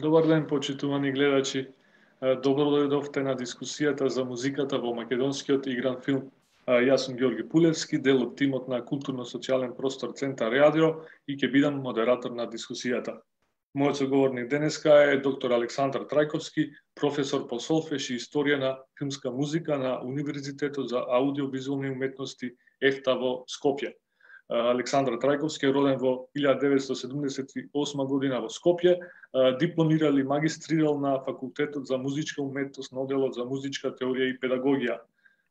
Добар ден, почитувани гледачи. Добро дојдовте на дискусијата за музиката во македонскиот игран филм. Јас сум Георги Пулевски, дел од тимот на културно-социјален простор Центар Радио и ќе бидам модератор на дискусијата. Мојот соговорник денеска е доктор Александар Трајковски, професор по солфеш и историја на филмска музика на Универзитетот за аудиовизуални уметности ЕФТА во Скопје. Александра Трајковски е роден во 1978 година во Скопје, дипломирал и магистрирал на Факултетот за музичка уметност на Оделот за музичка теорија и педагогија.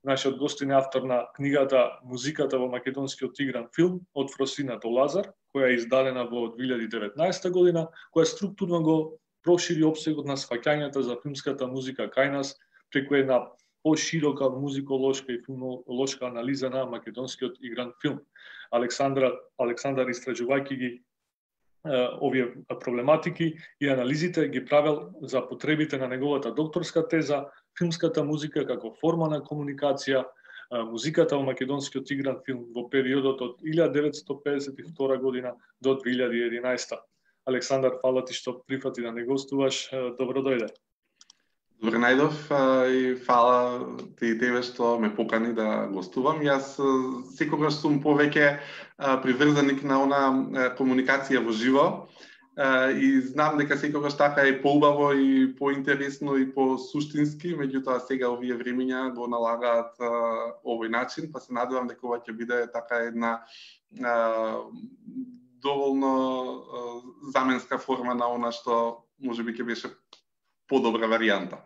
Нашиот гостин е автор на книгата Музиката во македонскиот игран филм од Фросина до Лазар, која е издадена во 2019 година, која структурно го прошири обсегот на сфаќањата за филмската музика кај нас преку една поширока музиколошка и филмолошка анализа на македонскиот игран филм. Александра Александар истражувајќи ги овие проблематики и анализите ги правел за потребите на неговата докторска теза филмската музика како форма на комуникација, музиката во македонскиот игран филм во периодот од 1952 година до 2011. Александар, фала ти што прифати да не гостуваш. Добро дојде. Добре најдов и фала ти и тебе што ме покани да гостувам. Јас секогаш сум повеќе приврзаник на она комуникација во живо и знам дека секогаш така е поубаво и поинтересно и по-суштински, меѓутоа сега овие времења го налагаат овој начин, па се надевам дека ова ќе биде така една доволно заменска форма на она што можеби ќе беше подобра варијанта.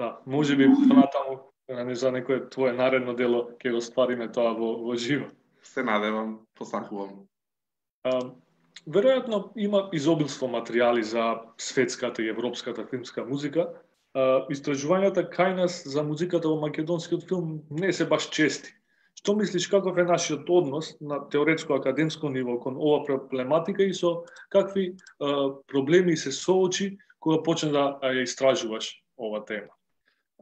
Да. Може би понатаму не за некое твое наредно дело ќе го ствариме тоа во, во живо. Се надевам, посакувам. А, веројатно има изобилство материјали за светската и европската филмска музика. А, истражувањата кај нас за музиката во македонскиот филм не се баш чести. Што мислиш каков е нашиот однос на теоретско академско ниво кон ова проблематика и со какви а, проблеми се соочи кога почна да ја истражуваш ова тема?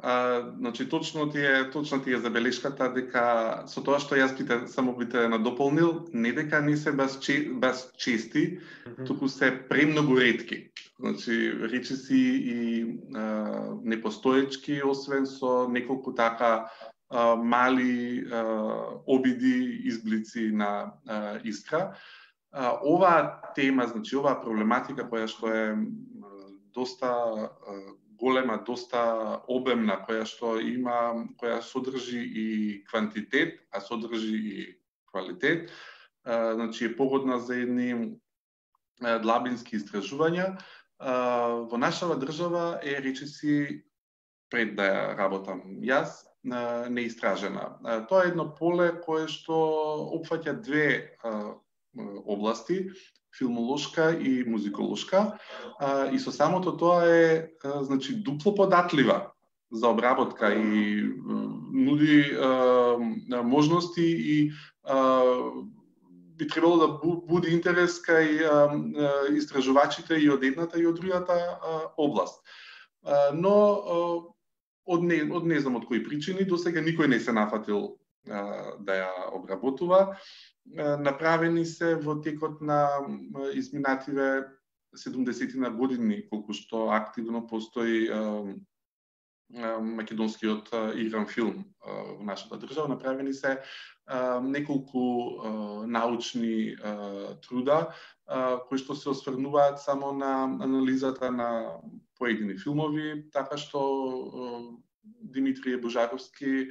А, значи точно ти е точно ти е забелешката дека со тоа што јас бите само бите надополнил, не дека не се без, че, без чести, mm -hmm. туку се премногу ретки. Значи речиси и а, непостоечки, освен со неколку така а, мали а, обиди, изблици на а, искра. А, оваа тема, значи оваа проблематика која што е доста голема, доста обемна, која што има, која содржи и квантитет, а содржи и квалитет, значи е погодна за едни длабински истражувања. Во нашава држава е речиси пред да ја работам јас, неистражена. Тоа е едно поле кое што опфаќа две области филмолошка и музиколошка, а, и со самото тоа е а, значи дупло податлива за обработка и нуди а, можности и а, би требало да буди интерес кај а, а, истражувачите и од едната и од другата а, област. А, но а, од не, од не знам од кои причини, до сега никој не се нафатил а, да ја обработува направени се во текот на изминативе 70 на години, колку што активно постои македонскиот игран филм во нашата држава. Направени се неколку научни труда кои што се осврнуваат само на анализата на поедини филмови, така што Димитрије Божаковски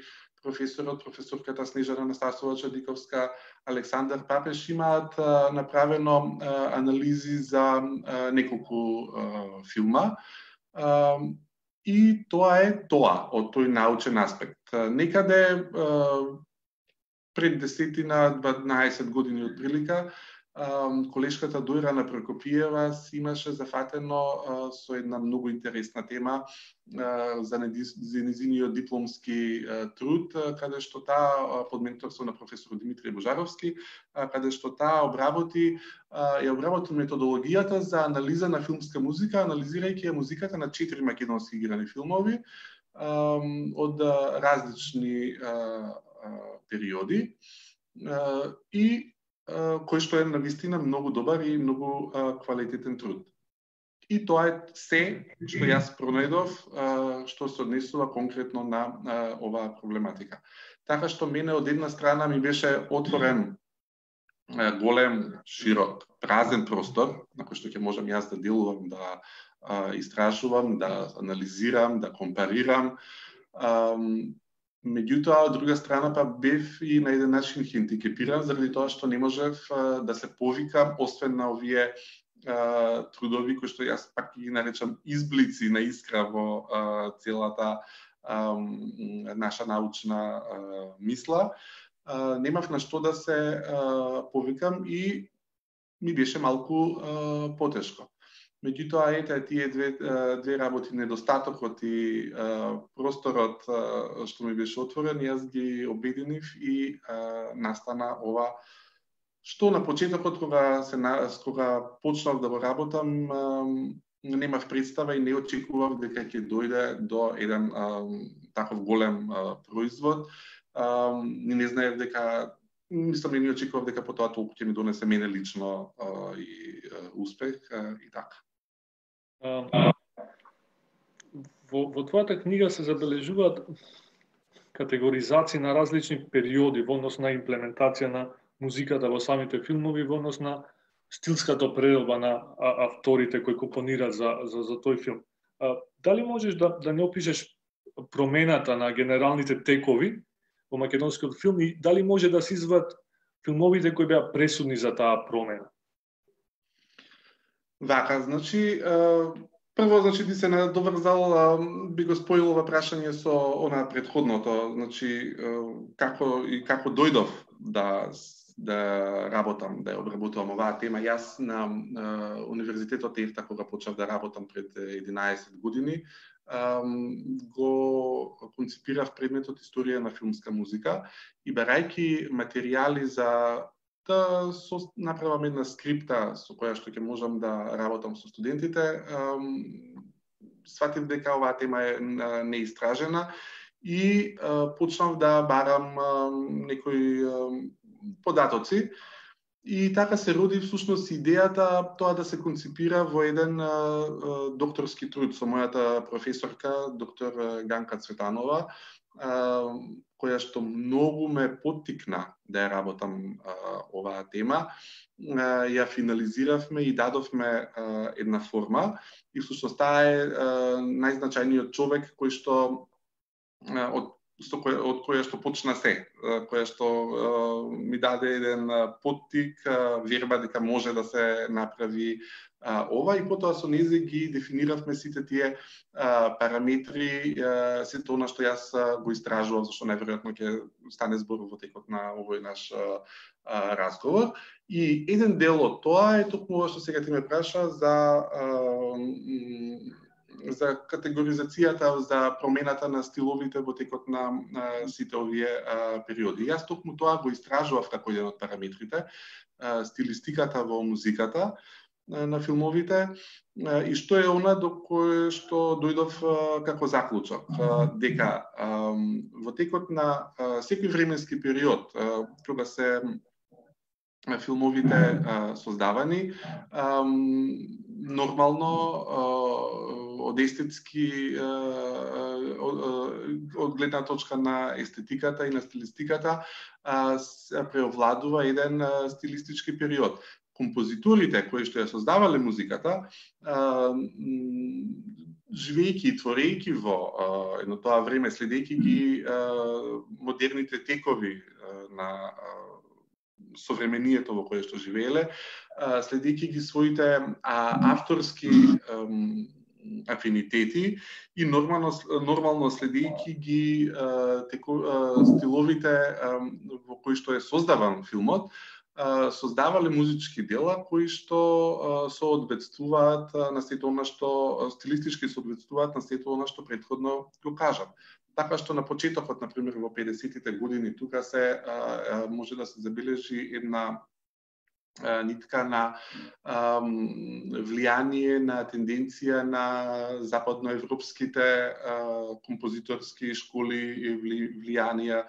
професорот, професорката Снежана Настасова Чадиковска, Александар Папеш имаат направено анализи за неколку филма. И тоа е тоа од тој научен аспект. Некаде пред десетина, 12 години од прилика, колешката Дојрана Прокопиева си имаше зафатено со една многу интересна тема за незиниот дипломски труд, каде што таа под менторство на професор Димитрий Божаровски, каде што таа обработи ја обработи методологијата за анализа на филмска музика, анализирајќи ја музиката на четири македонски играни филмови од различни периоди. И кој што е на вистина многу добар и многу квалитетен труд. И тоа е се што јас пронајдов што се однесува конкретно на оваа проблематика. Така што мене од една страна ми беше отворен голем, широк, празен простор на кој што ќе можам јас да делувам, да истражувам, да анализирам, да компарирам. Меѓутоа, од друга страна, па бев и на еден начин хентикепиран заради тоа што не можев да се повикам, освен на овие трудови кои што јас пак ги наречам изблици на искра во а, целата а, наша научна а, мисла. А, немав на што да се а, повикам и ми беше малку а, потешко. Меѓутоа, ете, тие две, две работи, недостатокот и а, просторот а, што ми беше отворен, јас ги обединив и а, настана ова што на почетокот кога се кога почнав да го работам немав представа и не очекував дека ќе дојде до еден таков голем производ. А, не знаев дека мислам и не очекував дека потоа толку ќе ми донесе мене лично и успех и така. Во, во твојата книга се забележуваат категоризации на различни периоди во однос на имплементација на музиката во самите филмови во однос на стилската пределба на авторите кои компонираат за, за, за тој филм. А, дали можеш да, да не опишеш промената на генералните текови во македонскиот филм и дали може да се изват филмовите кои беа пресудни за таа промена? Вака, значи, прво, значи, ти се надоврзал, би го споил ова прашање со она предходното, значи, како и како дојдов да да работам, да ја обработувам оваа тема. Јас на, Универзитетот Ефта, кога почав да работам пред 11 години, го концепирав предметот Историја на филмска музика и барајки материјали за да со, направам една скрипта со која што ќе можам да работам со студентите, сватив дека оваа тема е неистражена и почнав да барам некои податоци. И така се роди всушност идејата тоа да се концепира во еден а, а, докторски труд со мојата професорка, доктор Ганка Цветанова, а, која што многу ме поттикна да ја работам а, оваа тема. А, ја финализиравме и дадовме а, една форма и всушност таа е најзначајниот човек кој што од со кој, од која што почна се, која што ми даде еден поттик, верба дека може да се направи ова и потоа со незе ги дефиниравме сите тие параметри, сето она што јас го истражувам, зашто најверојатно ќе стане збор во текот на овој наш разговор. И еден дел од тоа е токму што сега ти ме праша за за категоризацијата за промената на стиловите во текот на, на сите овие а, периоди. Јас токму тоа го истражував како еден од параметрите, а, стилистиката во музиката а, на филмовите а, и што е она до кое што дојдов а, како заклучок, а, дека а, во текот на а, секој временски период а, кога се филмовите а, создавани. А, нормално од естетски од гледна точка на естетиката и на стилистиката преовладува еден стилистички период. Композиторите кои што ја создавале музиката, живејќи и творејќи во едно тоа време, следејќи ги модерните текови на современието во кое што живееле, следејќи ги своите авторски афинитети и нормално нормално следејќи ги теку, стиловите во кои што е создаван филмот, создавале музички дела кои што соодветствуваат на сето она што стилистички соодветствуваат на сето она што претходно го кажав. Така што на почетокот, на пример, во 50-тите години, тука се а, може да се забележи една нитка на ам, влијание, на тенденција на западноевропските а, композиторски школи и влијанија.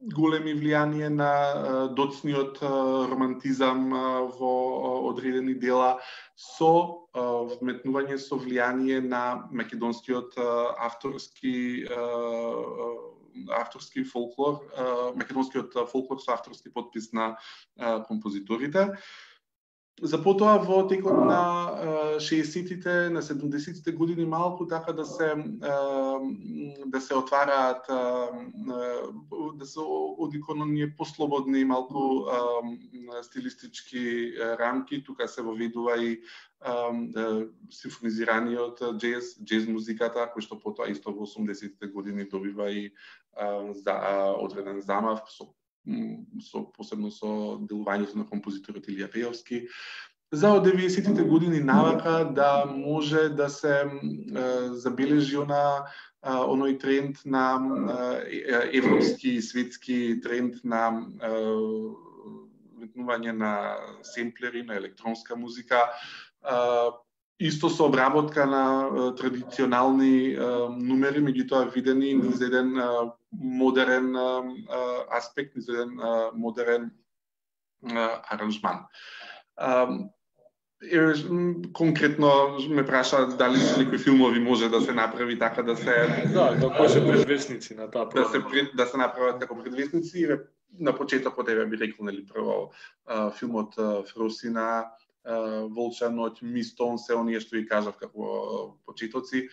Големи влијание на доцниот романтизам во одредени дела со вметнување со влијание на македонскиот авторски авторски фолклор, македонскиот фолклор со авторски подпис на композиторите. За потоа во текот на 60-тите, на 70-тите години малку така да се да се отвараат да се одикон оние послободни малку стилистички рамки, тука се воведува и симфонизираниот джез, джез музиката, кој што потоа исто во 80-тите години добива и за одреден замав со со посебно со делувањето на композиторот Илија Пејовски, за од 90-тите години навака да може да се е, забележи она оној тренд на е, европски и светски тренд на ветнување на семплери, на електронска музика, исто со обработка на традиционални нумери, меѓутоа видени низ еден модерен аспект, низ еден модерен аранжман. Е, конкретно ме праша дали со некои филмови може да се направи така да се Да, да кои се предвесници на таа да се да се направат како предвесници на почетокот еве би рекол нели прво филмот Фросина Волча ноќ, Мистон, се оние што ви кажав како почитоци.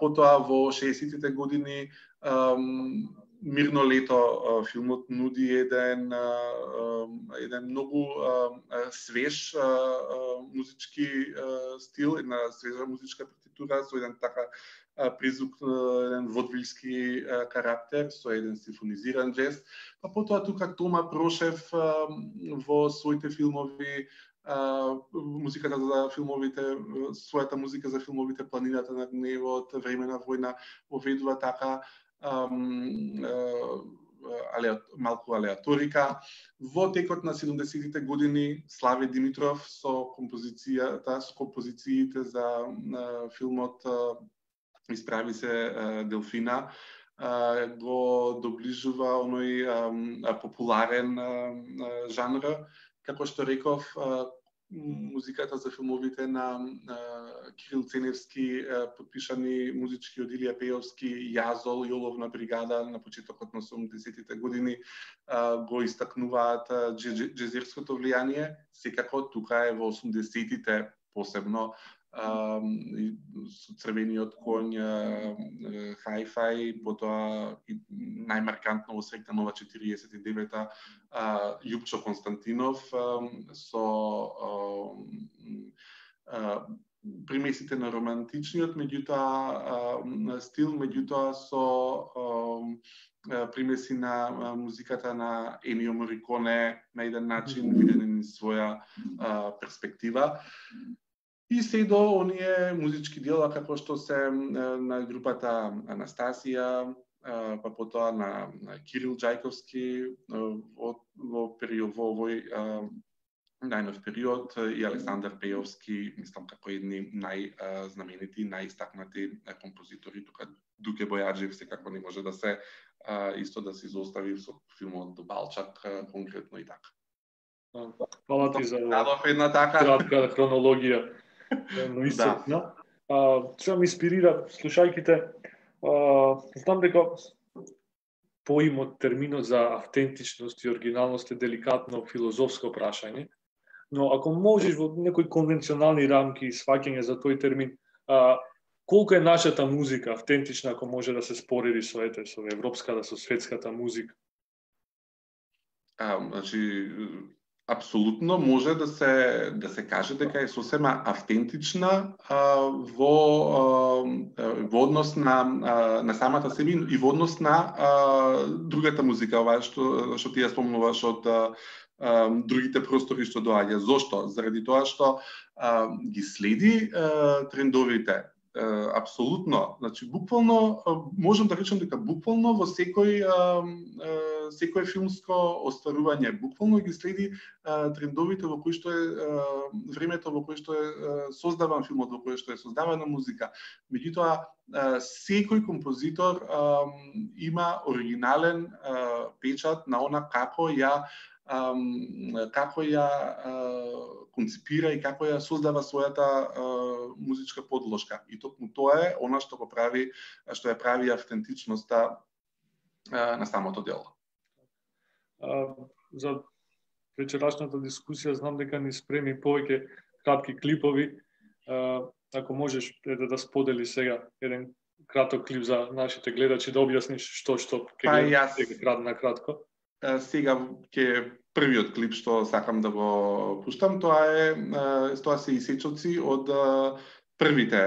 Потоа во 60-тите години Мирно лето филмот нуди еден еден многу свеж музички стил, една свежа музичка партитура со еден така призвук, еден водвилски карактер, со еден симфонизиран джез. Па потоа тука Тома Прошев во своите филмови музиката за филмовите, својата музика за филмовите Планината на гневот, Време на војна, воведува така малку алеаторика. Во текот на 70-тите години Славе Димитров со композицијата, со композициите за филмот Исправи се Делфина, го доближува оној популарен жанр, како што реков, музиката за филмовите на Кирил Ценевски, подпишани музички од Илија Пејовски, Јазол, Јоловна бригада на почетокот на 80-тите години го истакнуваат джезирското влијание. Секако тука е во 80-тите посебно со црвениот конј, хајфај, потоа и најмаркантно во секта Нова 49-та Јупчо Константинов со примесите на романтичниот, меѓутоа стил, меѓутоа со примеси на музиката на Енио Мориконе на еден начин виден низ своја перспектива. И се до оние музички дела како што се на групата Анастасија, па потоа на, на Кирил Джајковски во, во период во овој најнов период и Александар Пејовски, мислам како едни најзнаменити, најистакнати композитори, тука Дуке Бојаджиев секако не може да се исто да се изостави со филмот до Балчак конкретно и така. Фала ти за една така кратка хронологија но истина. Да. Се ми инспирира слушајките. Знам дека поимот терминот за автентичност и оригиналност е деликатно филозофско прашање, но ако можеш во некои конвенционални рамки сваќање за тој термин, а, колку е нашата музика автентична ако може да се спореди со ете со европската со светската музика? А, значи апсолутно може да се да се каже дека е сосема автентична а, во а, во однос на а, на самата себе и во однос на а, другата музика, ова што што ти ја спомнуваш од а, другите простори што доаѓа. Зошто? Заради тоа што а, ги следи а, трендовите апсолутно, значи буквално можам да речам дека буквално во секој секој филмско остварување буквално ги следи трендовите во кои што е времето во кој што е создаван филмот, во кој што е создавана музика. Меѓутоа секој композитор има оригинален печат на она како ја како ја конципира и како ја создава својата музичка подложка. И токму тоа е она што го прави, што ја прави автентичноста на самото дело. за вечерашната дискусија знам дека ни спреми повеќе кратки клипови. ако можеш да, да сподели сега еден краток клип за нашите гледачи да објасниш што што ќе па, јас... на кратко. Сега ќе првиот клип што сакам да го пуштам, тоа е тоа се исечоци од првите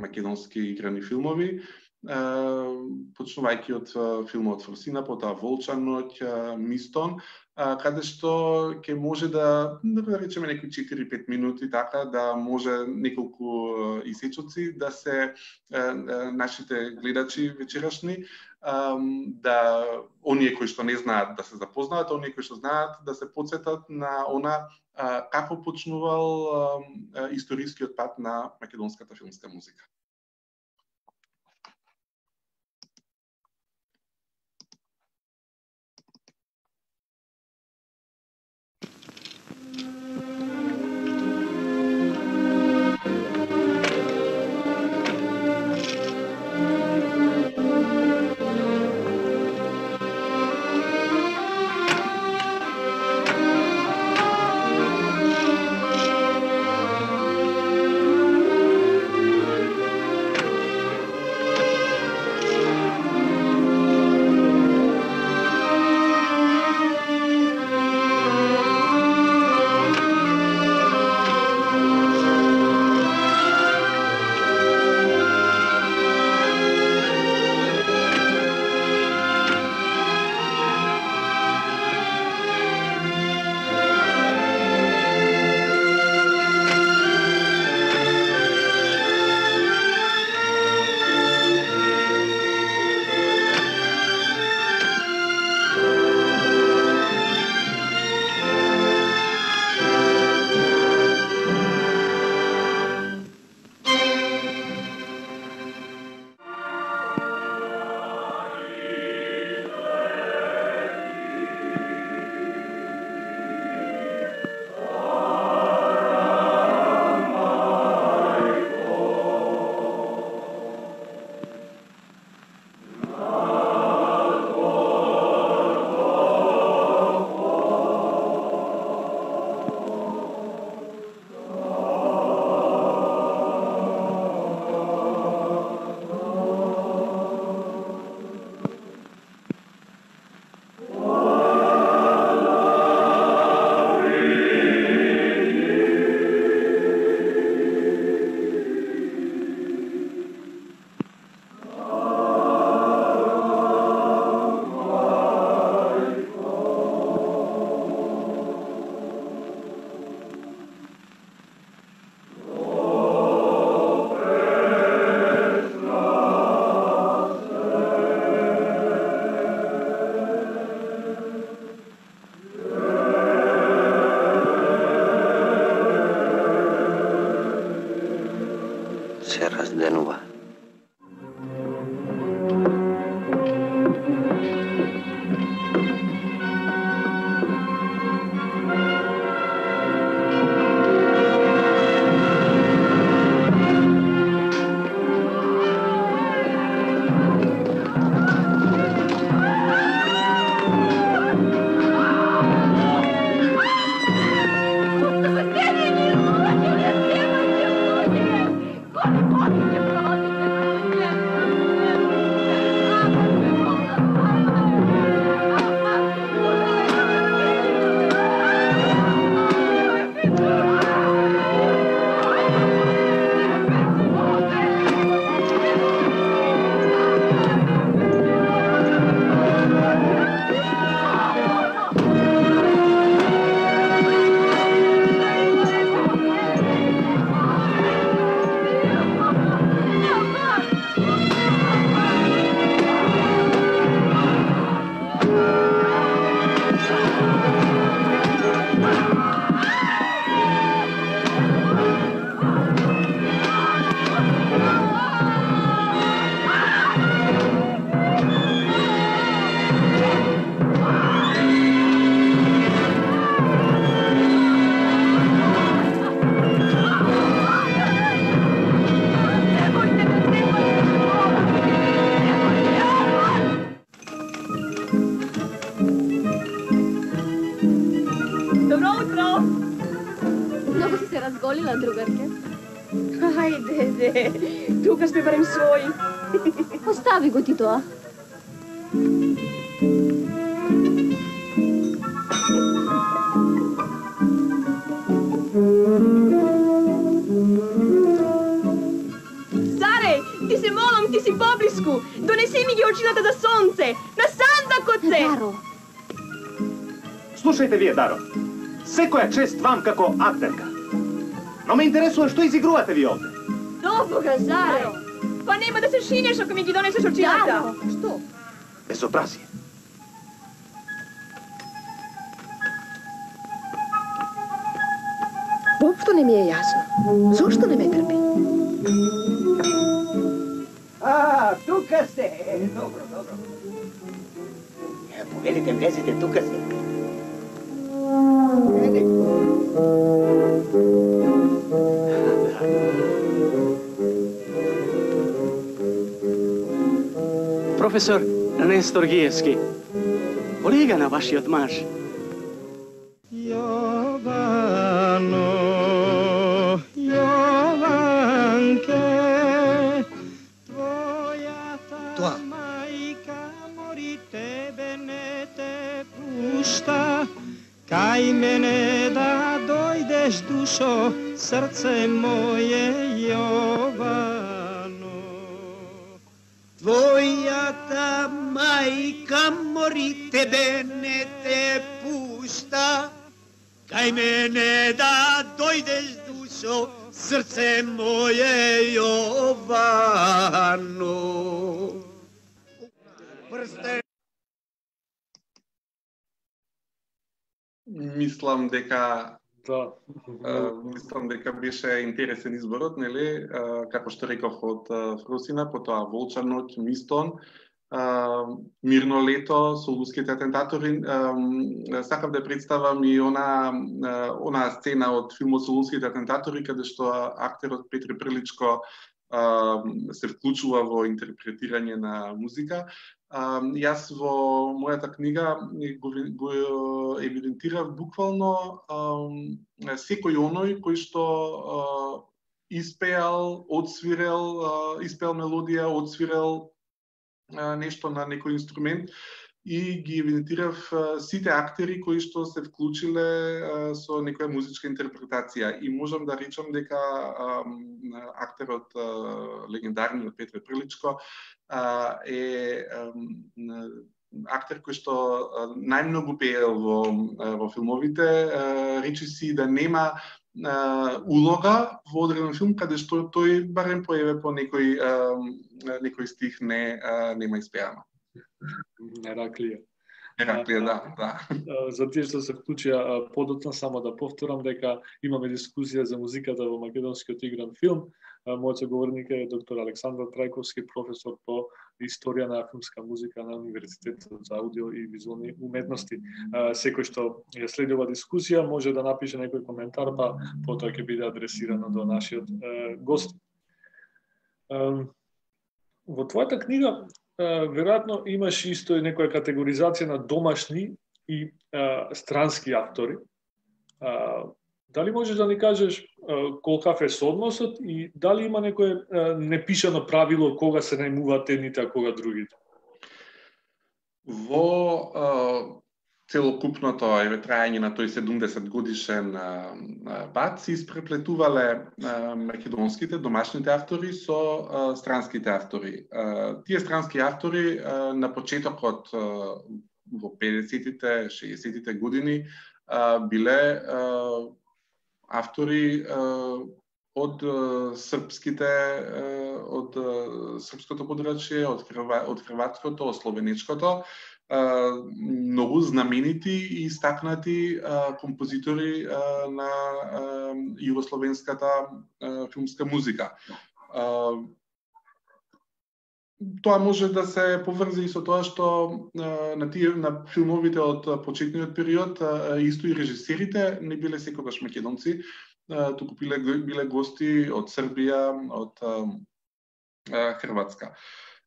македонски играни филмови, почнувајќи од филмот Фросина, потоа Волча ноќ, Мистон, каде што ќе може да, да речеме некои 4-5 минути така да може неколку исечоци да се нашите гледачи вечерашни да оние кои што не знаат да се запознаат, оние кои што знаат да се подсетат на она како почнувал историскиот пат на македонската филмска музика. Слушајте вие, Даро. Секоја чест вам како актерка. Но ме интересува што изигрувате ви овде. До Бога, Заре. Па нема да се шинеш ако ми ги донесеш очилата. Даро, што? Безобразие. Воопшто не ми е јасно. Зошто не ме трпи? А, тука сте. Добро, добро. Е, Повелите, влезете, тука сте. Еде. Професор Нестор Гиевски, колега на вашиот маж. Душо, срце моје Јовано. Твојата мајка мори тебе не те пушта. Кај мене да дојдеш душо, срце моје Јовано. Прстен Мислам дека Да. Мислам дека беше интересен изборот, нели? Како што реков од Фрусина, потоа Волча ноќ, Мистон, а, Мирно лето со луските атентатори. Сакав да представам и она а, она сцена од филмот со луските атентатори каде што актерот Петри Приличко а, се вклучува во интерпретирање на музика. А, јас во мојата книга го, го евидентирав буквално а, секој оној кој што а, испеал, одсвирел, а, испеал мелодија, одсвирел а, нешто на некој инструмент и ги евидентирав сите актери кои што се вклучиле со некоја музичка интерпретација и можам да речам дека актерот легендарниот Петре Приличко е актер кој што најмногу пеел во, во филмовите, речи си да нема улога во одреден филм каде што тој барем поеве по некој некој стих не нема испеано. Нераклија. Ераклија, да, да. За тие што се вклучија а, подоцна, само да повторам дека имаме дискусија за музиката во македонскиот игран филм. Мојот соговорник е доктор Александар Трајковски, професор по историја на филмска музика на Универзитетот за аудио и визуални уметности. Секој што ја следи ова дискусија може да напише некој коментар, па потоа ќе биде адресирано до нашиот гост. Во твојата книга веројатно имаш исто и некоја категоризација на домашни и а, странски автори. А, дали можеш да ни кажеш а, колкав е соодносот и дали има некое а, непишано правило кога се најмуваат едните, а кога другите? Во а, целокупното еве трајање на тој 70 годишен а, пат се испреплетувале македонските домашните автори со а, странските автори. А, тие странски автори а, на почетокот во 50-тите, 60-тите години биле автори од српските од српското подрачје, од хрва, од хрватското, од словенечкото, многу знаменити и истакнати композитори на југословенската филмска музика. Тоа може да се поврзе и со тоа што на тие на филмовите од почетниот период исто и режисерите не биле секогаш македонци, туку биле биле гости од Србија, од Хрватска.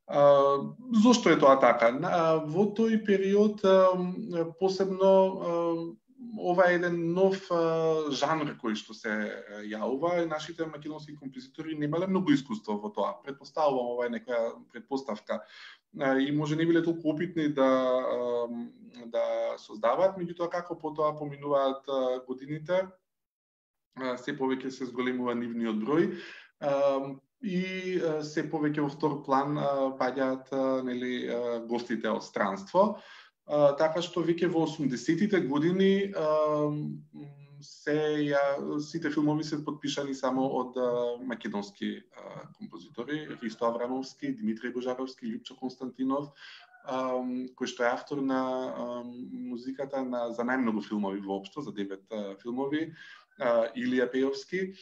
А, зошто е тоа така? А, во тој период а, посебно а, ова е еден нов а, жанр кој што се јавува и нашите македонски композитори немале многу искуство во тоа. Предпоставувам ова е некоја предпоставка и може не биле толку опитни да да создаваат, меѓутоа како потоа поминуваат годините, се повеќе се зголемува нивниот број и се повеќе во втор план паѓаат нели гостите од странство. Така што веќе во 80-тите години се ја, сите филмови се подпишани само од македонски композитори, Христо Аврамовски, Димитри Божаровски, Липчо Константинов, кој што е автор на музиката на за најмногу филмови воопшто, за девет филмови, Илија Пејовски.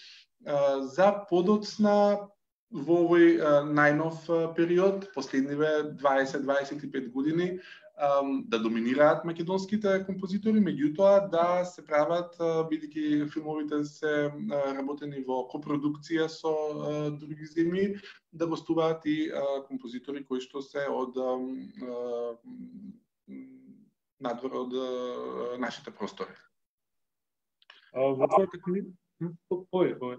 За подоцна во овој најнов период, последниве 20-25 години, да доминираат македонските композитори, меѓутоа да се прават, бидејќи филмовите се работени во копродукција со други земји, да гостуваат и композитори кои што се од надвор од нашите простори. А, во твојата книга...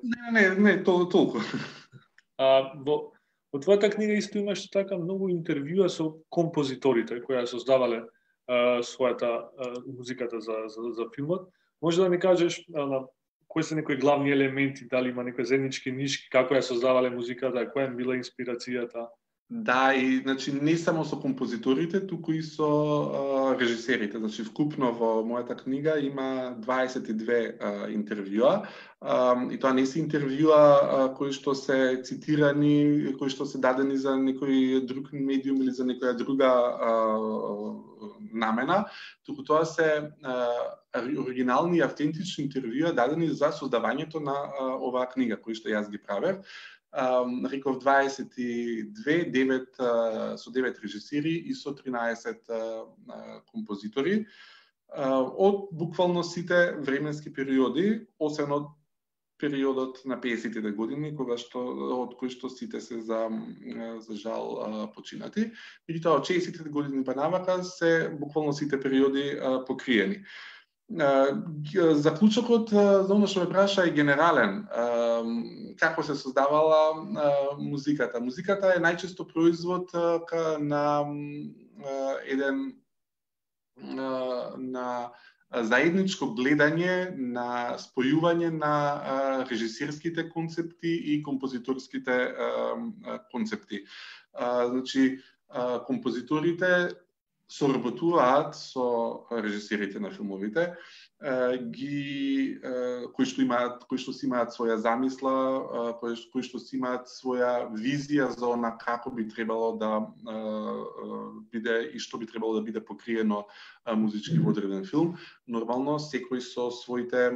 Не, не, не, тол, толку. А, во, во твојата книга исто имаш така многу интервјуа со композиторите кои создавале а, својата а, музиката за, за, за филмот. Може да ми кажеш а, кои се некои главни елементи, дали има некои заеднички нишки, како ја создавале музиката, која била инспирацијата? Да, и значи не само со композиторите, туку и со а, режисерите. Значи вкупно во мојата книга има 22 а, интервјуа. А, и тоа не се интервјуа а, кои што се цитирани, кои што се дадени за некој друг медиум или за некоја друга а, намена, туку тоа се а, оригинални и автентични интервјуа дадени за создавањето на а, оваа книга кои што јас ги правев реков 22, 9 со 9 режисери и со 13 композитори од буквално сите временски периоди, освен од периодот на 50-тите да години, кога што од кои што сите се за за жал починати. Меѓутоа од 60-тите години па навака се буквално сите периоди покриени. Заклучокот за оно што ме праша е генерален. Како се создавала музиката? Музиката е најчесто производ на еден на заедничко гледање на спојување на режисерските концепти и композиторските концепти. Значи, композиторите соработуваат со режисерите на филмовите, ги кои што имаат кои што си имаат своја замисла, кои, што си имаат своја визија за она како би требало да биде и што би требало да биде покриено музички во одреден филм. Нормално секој со своите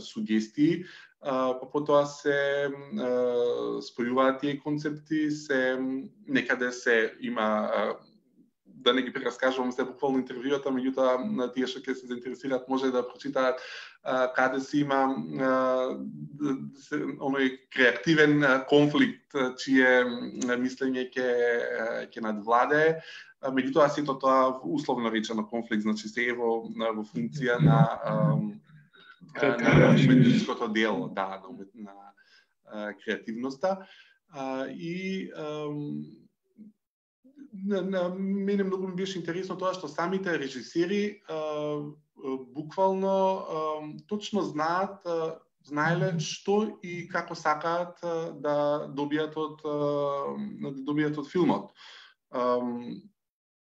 сугестии па потоа се спојуваат тие концепти, се некаде се има да не ги прераскажувам се буквално интервјуата, меѓутоа на тие што ќе се заинтересираат може да прочитаат а, каде се има а, се, оној креативен конфликт чие мислење ќе ќе надвладе. Меѓутоа сето тоа условно речено конфликт, значи се е во во функција на на уметничкото дело, да, на, на креативноста. и на, на мене многу ми беше интересно тоа што самите режисери а, буквално а, точно знаат а, знаеле што и како сакаат а, да добијат од да добијат од филмот. А,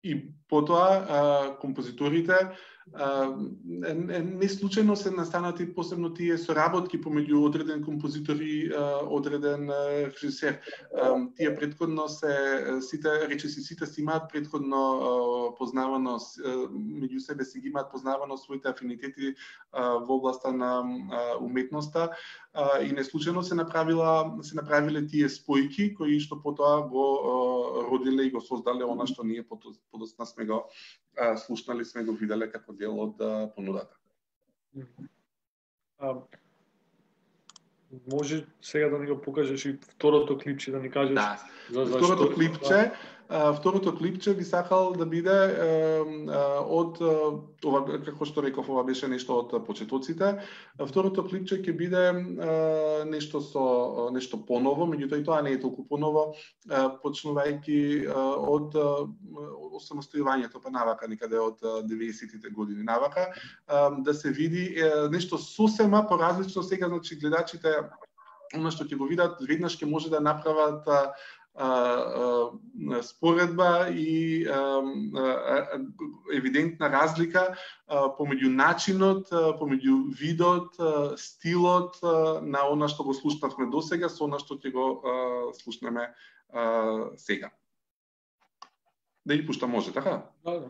и потоа композиторите не случајно се настанати посебно тие соработки помеѓу одреден композитор и одреден режисер. Тие предходно се сите речиси сите си имаат предходно познавано меѓу себе си ги имаат познавано своите афинитети во областа на уметноста и не случајно се направила се направиле тие спојки кои што потоа го родиле и го создале она што ние подоцна сме го слушнали, сме го виделе како дел од понудата. А, може сега да ни го покажеш и второто клипче, да ни кажеш да. за, за второто клипче второто клипче би сакал да биде од ова како што реков ова беше нешто од почетоците. Второто клипче ќе биде нешто со нешто поново, меѓутоа и тоа не е толку поново, почнувајќи од осамостојувањето па навака некаде од 90-тите години навака да се види нешто сосема поразлично сега значи гледачите она што ќе го видат веднаш ќе може да направат споредба и евидентна разлика помеѓу начинот, помеѓу видот, стилот на она што го слушнавме досега со она што ќе го слушнеме сега. Да ги пушта може, така? Да, да.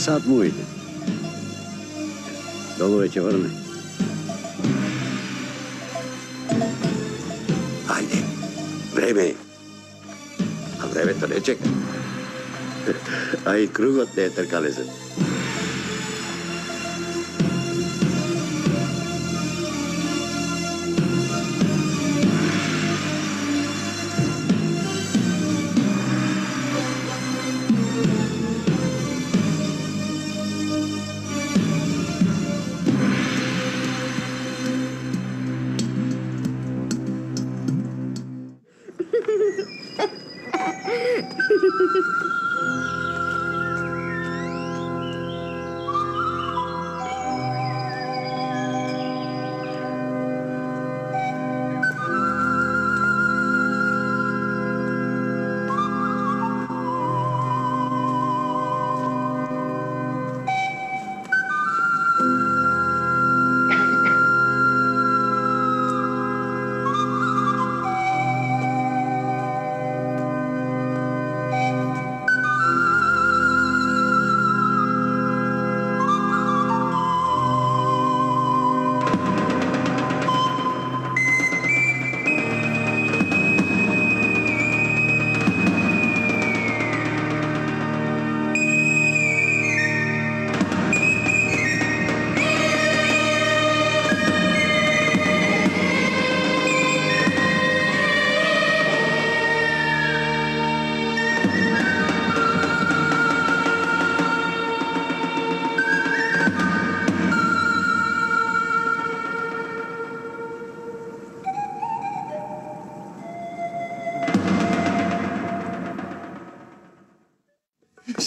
Сад му иде. Долу ќе врне. Ајде, време е. А времето не чека. А и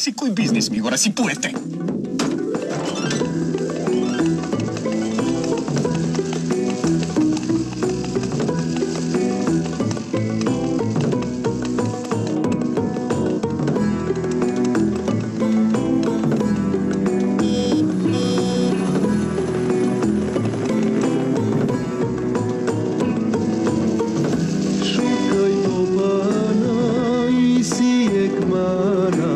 si koji biznis mi go rasipujete. mana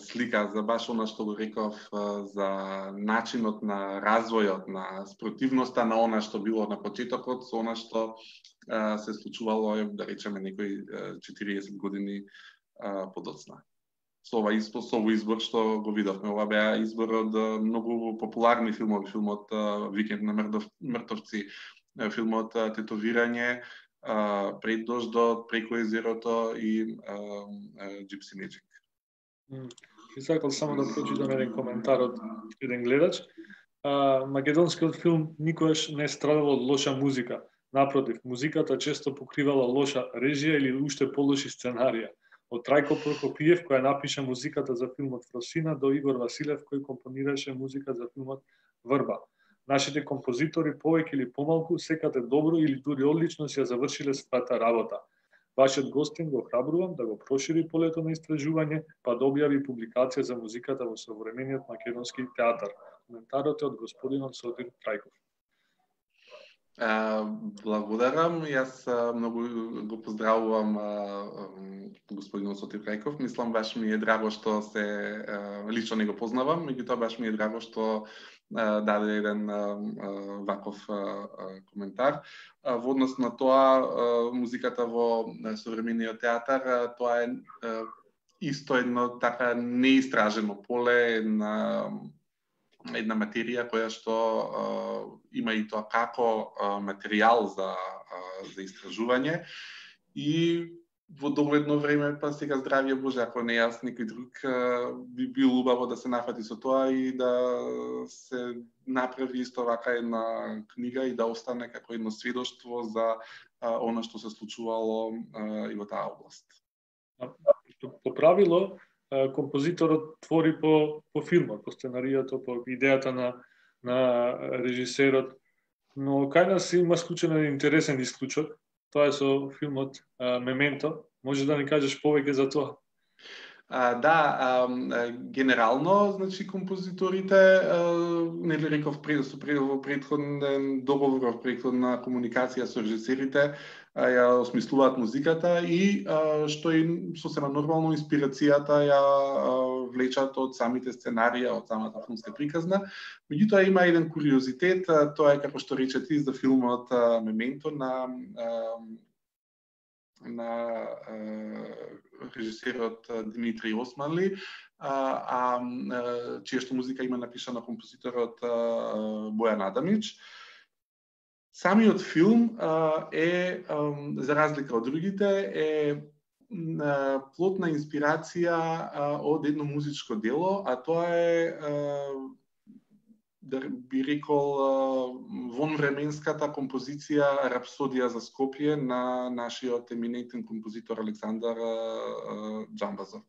слика за баш она што го реков за начинот на развојот на спротивноста на она што било на почетокот со она што се случувало да речеме некои 40 години подоцна. Со ова избор, со овој избор што го видовме, ова беа избор од многу популарни филмови, филмот Викенд на мртовци, филмот Тетовирање, пред дождот, преку езерото и Gypsy Magic. И сакал само да прочитам да еден коментар од еден гледач. А, македонскиот филм никогаш не страдал од лоша музика. Напротив, музиката често покривала лоша режија или уште полоши сценарија. Од Трајко Прокопиев, која напиша музиката за филмот Фросина, до Игор Василев, кој компонираше музика за филмот Врба. Нашите композитори повеќе или помалку секаде добро или дури одлично си ја завршиле својата работа. Вашиот гостин го храбрувам да го прошири полето на истражување, па да објави публикација за музиката во современиот македонски театар. Коментарот е од господинот Сотир Трајков. Благодарам. Јас многу го поздравувам господинот Сотир Трајков. Мислам баш ми е драго што се лично не го познавам, меѓутоа баш ми е драго што даде еден ваков коментар. Во однос на тоа, музиката во современиот театар, тоа е исто едно така неистражено поле, една една материја која што има и тоа како материјал за за истражување и во догледно време, па сега здравје Боже, ако не јас, некој друг, би бил убаво да се нафати со тоа и да се направи исто вака една книга и да остане како едно сведоштво за она што се случувало и во таа област. По правило, композиторот твори по, по филмот, по сценаријата, по идејата на, на режисерот, но кај нас има склучен интересен исклучок, Тоа е со филмот Мементо. Може да ни кажеш повеќе за тоа? А, да, а, генерално, значи, композиторите, а, не ли реков пред, со пред, во предходен договор, во предходна комуникација со режисерите, а, ја осмислуваат музиката и а, што е сосема нормално инспирацијата ја а, влечат од самите сценарија, од самата филмска приказна. Меѓутоа има еден куриозитет, тоа е како што рече ти за филмот Мементо на на режисерот Димитри Османли, а, а чија што музика има напишана композиторот Бојан Адамич. Самиот филм е, за разлика од другите, е плотна инспирација од едно музичко дело, а тоа е да би рекол вон временската композиција Рапсодија за Скопје на нашиот еминентен композитор Александар Джамбазов.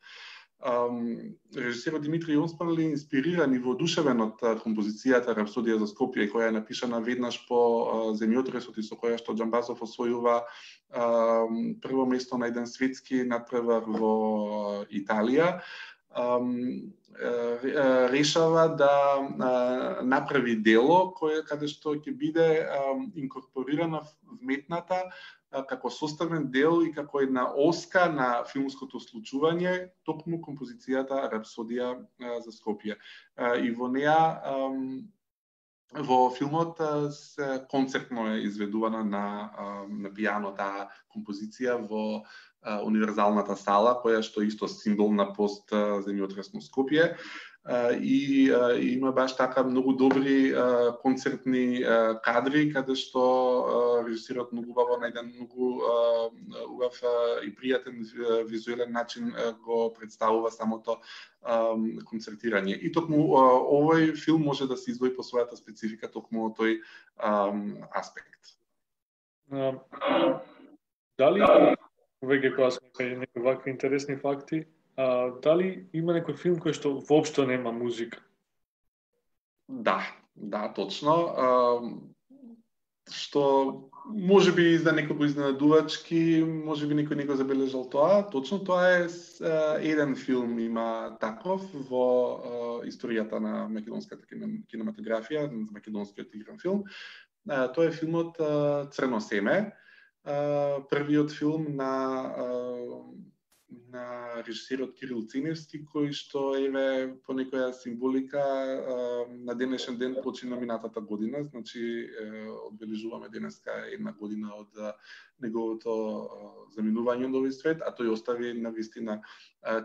Режисерот Димитри Јонспанли инспириран и воодушевен од композицијата Рапсодија за Скопје, која е напишана веднаш по земјотресот и со која што Джамбазов освојува прво место на еден светски натпревар во Италија решава да направи дело кое каде што ќе биде инкорпорирана вметната како составен дел и како една оска на филмското случување, токму композицијата Рапсодија за Скопје. И во неа во филмот се концертно е изведувана на на пијано таа композиција во универзалната сала, која што исто символ на пост земјотресно Скопје и, и има баш така многу добри концертни кадри каде што режисирот многу убаво на еден многу убав и пријатен визуелен начин го представува самото концертирање. И токму овој филм може да се издвои по својата специфика токму тој аспект. Дали веќе кога сме кај некои вакви интересни факти, а, дали има некој филм кој што воопшто нема музика? Да, да, точно. А, што може би за некој изненадувачки, може би некој некој забележал тоа. Точно тоа е еден филм има таков во а, историјата на македонската кинематографија, македонскиот игран филм. А, тоа е филмот а, Црно семе првиот филм на на режисерот Кирил Циневски, кој што еве по некоја символика на денешен ден почина минатата година, значи одбележуваме денеска една година од неговото заминување од овој свет, а тој остави на вистина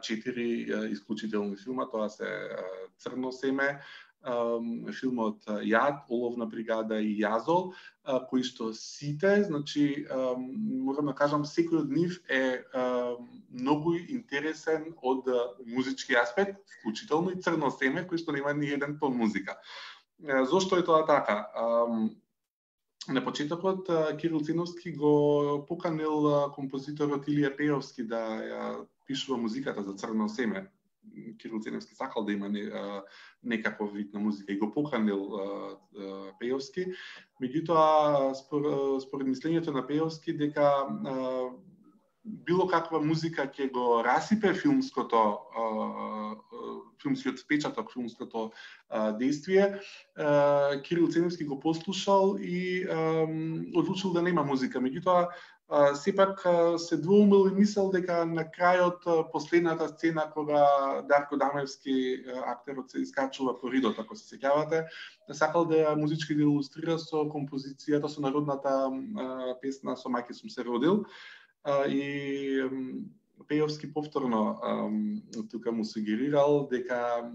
четири исклучителни филма, тоа се Црно семе, филмот Јад, Оловна бригада и Јазол, кои што сите, значи, морам да кажам, секој од нив е многу интересен од музички аспект, вклучително и Црно семе, кој што нема ни еден тон музика. Зошто е тоа така? На почетокот Кирил Циновски го поканил композиторот Илија Пеовски да ја пишува музиката за Црно семе Кирил Ценевски сакал да има не, некаков вид на музика и го поканил Пејовски. Меѓутоа, спор, според мислењето на Пејовски дека било каква музика ќе го расипе филмското филмскиот впечаток, филмското действие, Кирил Ценевски го послушал и одлучил да нема музика. Меѓутоа, сепак се двоумил и мисел дека на крајот последната сцена кога Дарко Дамевски актерот се искачува по ридот, ако се сеќавате, сакал да ја музички да илустрира со композицијата со народната песна со мајке сум се родил. И Пејовски повторно тука му сугерирал дека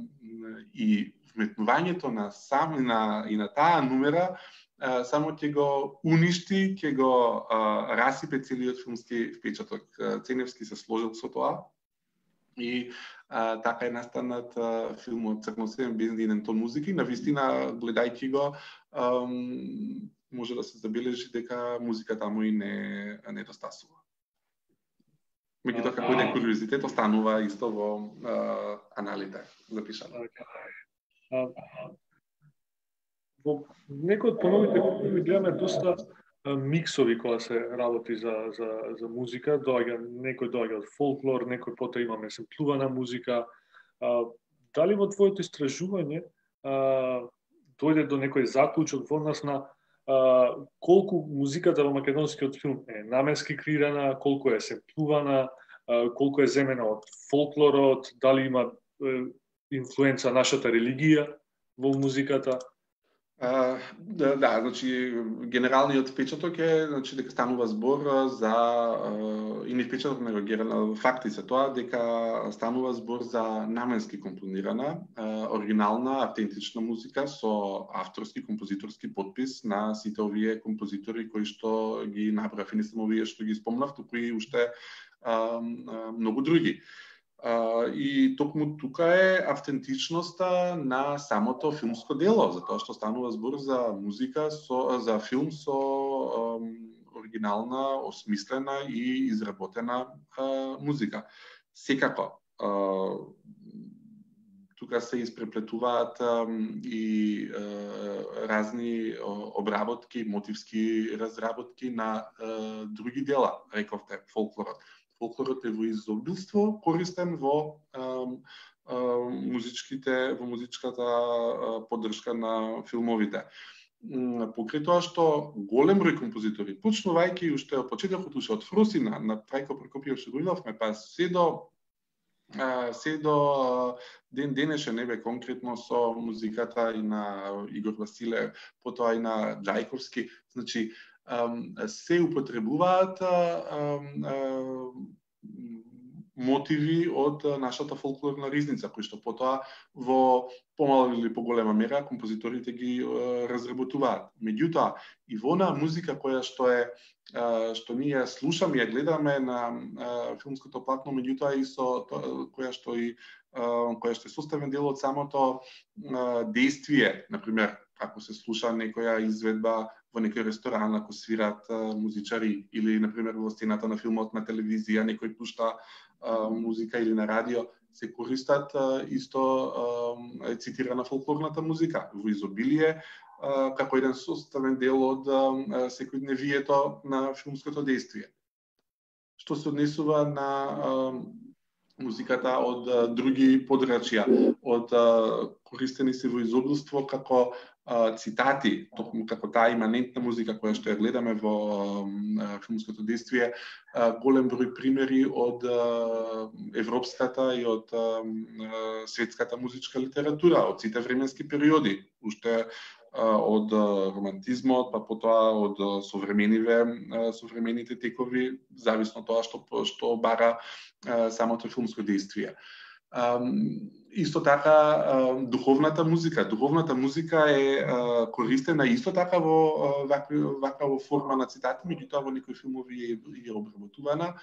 и вметнувањето на сам и на и на таа нумера само ќе го уништи, ќе го а, расипе целиот филмски впечаток. Ценевски се сложил со тоа. И а, така е настанат а, филмот Црносен без еден тон музика и на вистина гледајќи го а, може да се забележи дека музика таму и не недостасува. Меѓутоа како еден куриозитет останува исто во а, аналите запишано во некои од поновите кои гледаме доста миксови кога се работи за, за, за музика, доаѓа, некој доаѓа од фолклор, некој потоа имаме семплувана музика. А, дали во твоето истражување а, дојде до некој заклучок во нас на а, колку музиката во македонскиот филм е намески креирана, колку е семплувана, а, колку е земена од фолклорот, дали има е, инфлуенца нашата религија во музиката? Uh, да, да, значи генералниот впечаток е значи дека станува збор за uh, и не впечаток него генерал факти се тоа дека станува збор за наменски компонирана, uh, оригинална, автентична музика со авторски композиторски подпис на сите овие композитори кои што ги направив и не само овие што ги спомнав, туку и уште многу други. И токму тука е автентичноста на самото филмско дело, затоа што станува збор за музика со за филм со ам, оригинална, осмислена и изработена а, музика. Секако, а, тука се испреплетуваат а, и а, разни обработки, мотивски разработки на а, други дела, рековте, фолклорот фолклорот е во изобилство, користен во а, а, музичките, во музичката поддршка на филмовите. Покрај тоа што голем број композитори, почнувајќи уште од почетокот, уште од Фрусина, на Трајко Прокопиев што го имавме, па се до се до ден денешен небе конкретно со музиката и на Игор Василе, потоа и на Ѓајковски, значи се употребуваат мотиви од нашата фолклорна ризница, кои што потоа во помала или поголема мера композиторите ги разработуваат. Меѓутоа, и во на музика која што е што ние слушаме и ја гледаме на филмското платно, меѓутоа и со која што и која што е составен дел од самото действие, на пример, ако се слуша некоја изведба во некој ресторан, ако свират музичари или, на пример во стената на филмот на телевизија, некој пушта а, музика или на радио, се користат а, исто а, цитирана фолклорната музика во изобилие, а, како еден составен дел од секојдневието на филмското действие. Што се однесува на а, музиката од а, други подрачја, од а, користени се во изобилство како цитати, токму како таа иманентна музика која што ја гледаме во филмското действие, голем број примери од европската и од светската музичка литература, од сите временски периоди, уште од романтизмот, па потоа од современиве современите текови, зависно тоа што што бара самото филмско действие исто така духовната музика. Духовната музика е користена исто така во вака во форма на цитати, меѓутоа во некои филмови е, обработувана.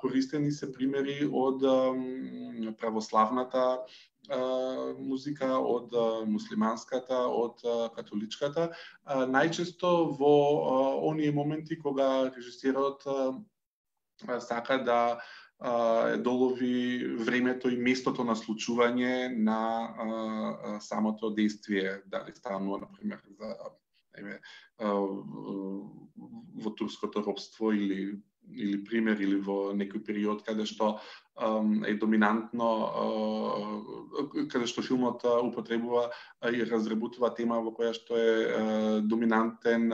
Користени се примери од православната музика, од муслиманската, од католичката, најчесто во оние моменти кога режисерот сака да е долови времето и местото на случување на а, а, самото действие, дали станува, например, за еве, во турското робство или или пример или во некој период каде што е доминантно каде што филмот употребува и разработува тема во која што е доминантен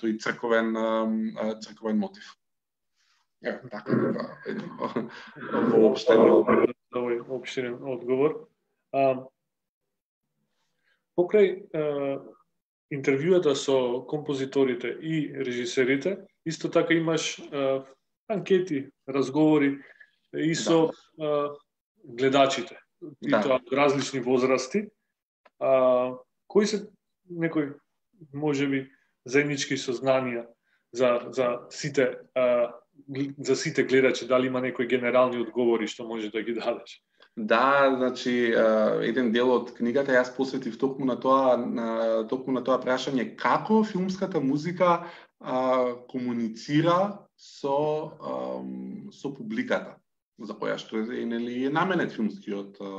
тој црковен црковен мотив. Е, така, овој обширен одговор. А, покрај а, интервјуата со композиторите и режисерите, исто така имаш а, анкети, разговори и со да. гледачите, и да. тоа различни возрасти. А, кои се некои можеби заеднички сознанија за за сите а, за сите гледачи, дали има некои генерални одговори што може да ги дадеш? Да, значи еден дел од книгата јас посветив токму на тоа на токму на тоа прашање како филмската музика а, комуницира со а, со публиката за која што е нели е наменет филмскиот а,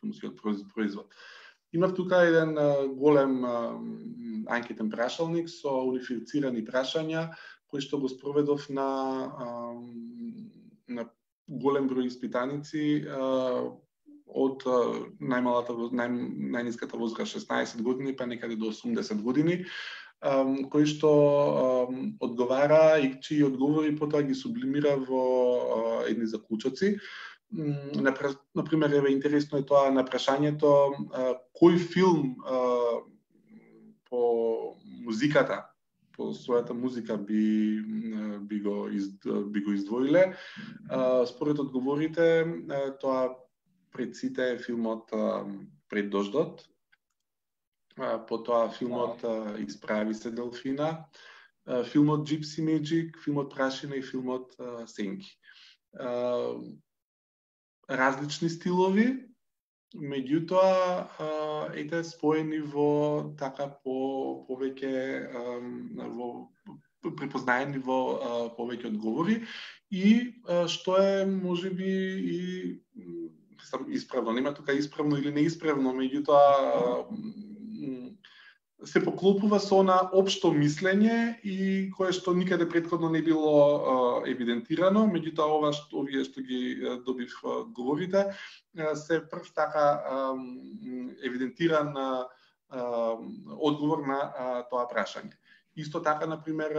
филмскиот производ. Имав тука еден голем анкетен прашалник со унифицирани прашања кој што го спроведов на, на голем број испитаници од најмалата нај, најниската возраст 16 години па некаде до 80 години кој што одговара и чии одговори потоа ги сублимира во едни заклучоци. На пример, еве интересно е тоа на прашањето кој филм по музиката по својата музика би би го из, би го издвоиле. Според одговорите, тоа пред сите е филмот Пред дождот, потоа филмот Исправи се Делфина, филмот Gypsy Magic, филмот Прашина и филмот Сенки. различни стилови, меѓутоа ете споени во така по повеќе во препознаени во повеќе одговори и што е можеби и сам исправно, нема тука исправно или неисправно, меѓутоа се поклопува со на општо мислење и кое што никаде предходно не било евидентирано, меѓутоа ова што овие што ги добив говорите се прв така евидентиран одговор на тоа прашање. Исто така, на пример,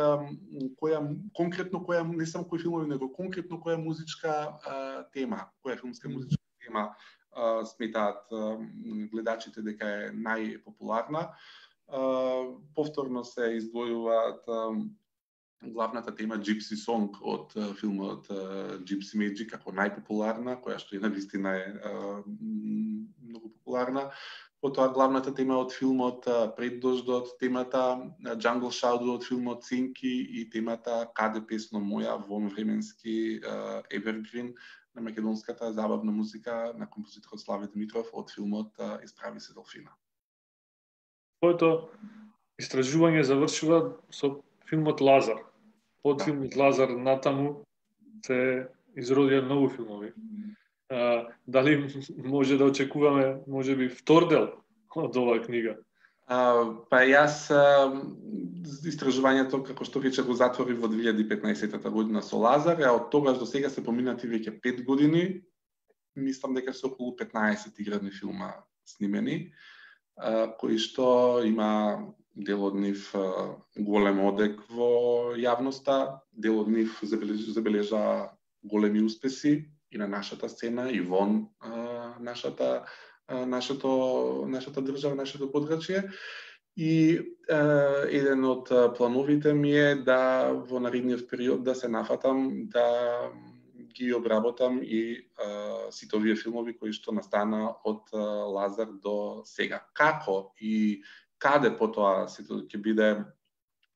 која конкретно која не само кои филмови, него конкретно која музичка тема, која филмска музичка тема сметаат гледачите дека е најпопуларна повторно се издвојуваат главната тема Gypsy Song од филмот Gypsy Magic како најпопуларна, која што и на вистина е многу популарна потоа главната тема од филмот Пред дождот, темата Jungle Shadow од филмот Цинки и темата Каде песно моја во временски Evergreen на македонската забавна музика на композиторот Славе Димитров од филмот Исправи се долфина. Твоето истражување завршува со филмот Лазар. Од да. филмот Лазар натаму се изродија многу филмови а, дали може да очекуваме може би втор дел од оваа книга? А, па јас а, истражувањето како што рече го затвори во 2015 година со Лазар, а од тогаш до сега се поминати веќе 5 години. Мислам дека се околу 15 играни филма снимени, кои што има дел од нив голем одек во јавноста, дел од нив забележа, големи успеси, и на нашата сцена и вон нашата нашето нашата држава, нашето подрачје. И е, еден од плановите ми е да во наредниот период да се нафатам да ги обработам и а, сите овие филмови кои што настана од а, Лазар до сега. Како и каде потоа сето ќе биде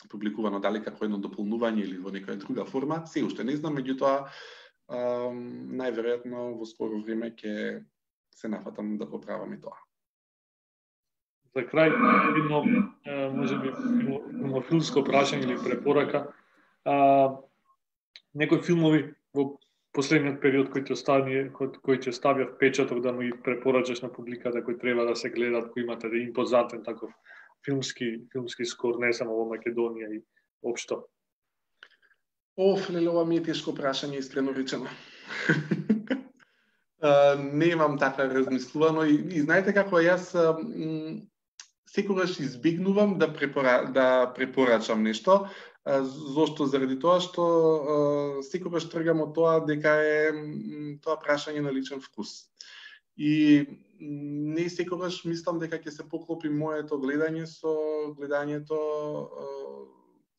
публикувано, дали како едно дополнување или во некоја друга форма, се уште не знам, меѓутоа најверојатно во скоро време ќе се нафатам да поправам и тоа. За крај, едно, може би, филмофилско прашање или препорака. А, некои филмови во последниот период кој ќе остави кој ќе стави впечаток да му ги препорачаш на публиката кој треба да се гледат, кој имате да импозантен таков филмски филмски скор не само во Македонија и општо. Оф, леле, ова ми е тешко прашање, искрено речено. не имам така размислувано и, и знаете како јас секогаш избегнувам да препора, да препорачам нешто зошто? Заради тоа што секогаш тргам од тоа дека е тоа прашање на личен вкус. И не секогаш мислам дека ќе се поклопи моето гледање со гледањето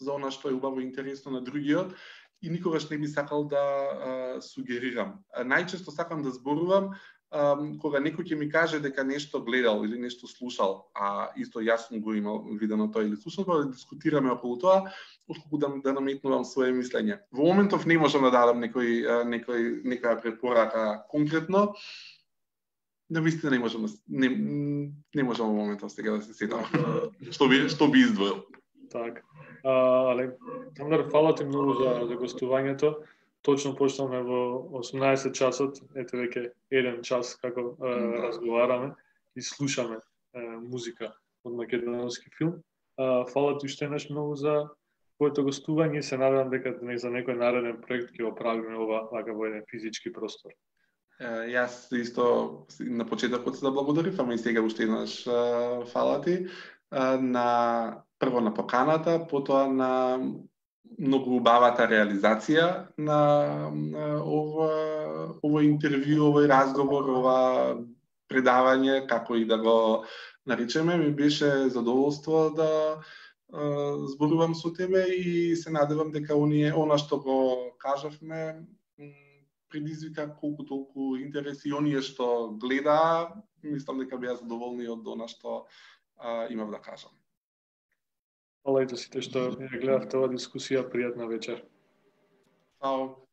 за она што е убаво интересно на другиот и никогаш не би сакал да а, сугерирам. А, најчесто сакам да зборувам а, кога некој ќе ми каже дека нешто гледал или нешто слушал, а исто јасно го имал видено тоа или слушал, да дискутираме околу тоа, отколку да, да наметнувам своje мислење. Во моментов не можам да дадам некој, некој, некоја препорака конкретно, на вистина не можам да не, не можам во моментов сега да се сетам што би што би издвоил. Така. але Тандар, фала ти многу за, за гостувањето. Точно почнавме во 18 часот, ете веќе еден час како е, разговараме и слушаме е, музика од македонски филм. А, фала ти уште еднаш многу за твоето гостување се надевам дека не за некој нареден проект ќе го правиме ова вака во еден физички простор. Јас исто на почетокот се да благодарив, ама и сега уште еднаш фала ти на прво на поканата, потоа на многу убавата реализација на, на ова, ово интервју, овој разговор, ова предавање, како и да го наречеме, ми беше задоволство да е, зборувам со тебе и се надевам дека оние, она што го кажавме предизвика колку толку интерес и оние што гледа, мислам дека беа задоволни од она што а, имав да кажам. Фала и за сите што ја гледавте оваа дискусија. Пријатна вечер. Чао.